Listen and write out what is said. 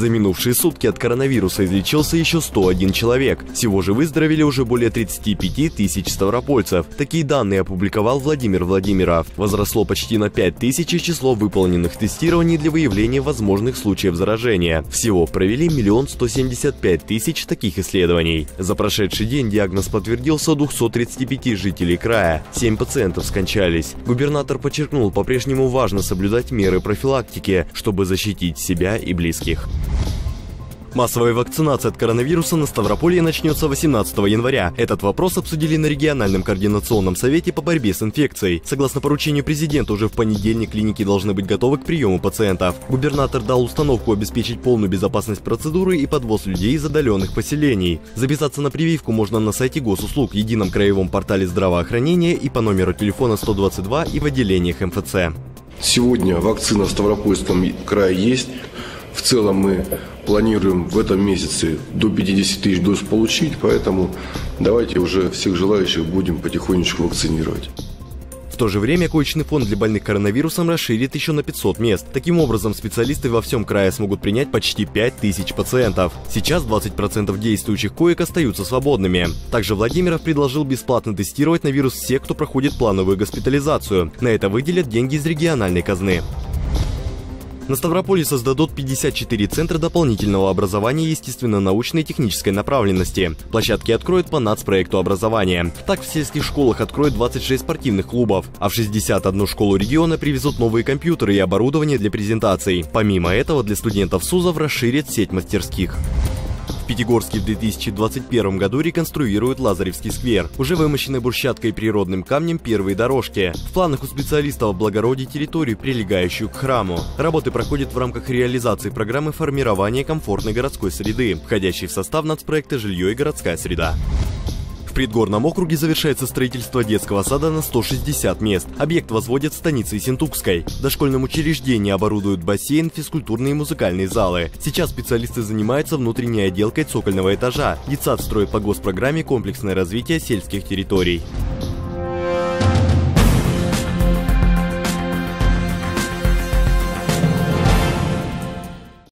За минувшие сутки от коронавируса излечился еще 101 человек. Всего же выздоровели уже более 35 тысяч ставропольцев. Такие данные опубликовал Владимир Владимиров. Возросло почти на 5 тысяч число выполненных тестирований для выявления возможных случаев заражения. Всего провели миллион 175 тысяч таких исследований. За прошедший день диагноз подтвердился у 235 жителей края. 7 пациентов скончались. Губернатор подчеркнул, по-прежнему важно соблюдать меры профилактики, чтобы защитить себя и близких. Массовая вакцинация от коронавируса на Ставрополье начнется 18 января. Этот вопрос обсудили на региональном координационном совете по борьбе с инфекцией. Согласно поручению президента, уже в понедельник клиники должны быть готовы к приему пациентов. Губернатор дал установку обеспечить полную безопасность процедуры и подвоз людей из отдаленных поселений. Записаться на прививку можно на сайте госуслуг, едином краевом портале здравоохранения и по номеру телефона 122 и в отделениях МФЦ. Сегодня вакцина в Ставропольском крае есть. В целом мы планируем в этом месяце до 50 тысяч доз получить, поэтому давайте уже всех желающих будем потихонечку вакцинировать. В то же время коечный фонд для больных коронавирусом расширит еще на 500 мест. Таким образом, специалисты во всем крае смогут принять почти 5000 пациентов. Сейчас 20% действующих коек остаются свободными. Также Владимиров предложил бесплатно тестировать на вирус всех, кто проходит плановую госпитализацию. На это выделят деньги из региональной казны. На Ставрополе создадут 54 центра дополнительного образования естественно-научной и технической направленности. Площадки откроют по нацпроекту образования. Так, в сельских школах откроют 26 спортивных клубов, а в 61 школу региона привезут новые компьютеры и оборудование для презентаций. Помимо этого, для студентов СУЗов расширят сеть мастерских. Пятигорске в 2021 году реконструируют Лазаревский сквер. Уже вымощены брусчаткой и природным камнем первые дорожки. В планах у специалистов облагородить территорию, прилегающую к храму. Работы проходят в рамках реализации программы формирования комфортной городской среды, входящей в состав нацпроекта «Жилье и городская среда». В Предгорном округе завершается строительство детского сада на 160 мест. Объект возводят в станице Синтукской. В дошкольном учреждении оборудуют бассейн, физкультурные и музыкальные залы. Сейчас специалисты занимаются внутренней отделкой цокольного этажа. Детсад строит по госпрограмме комплексное развитие сельских территорий.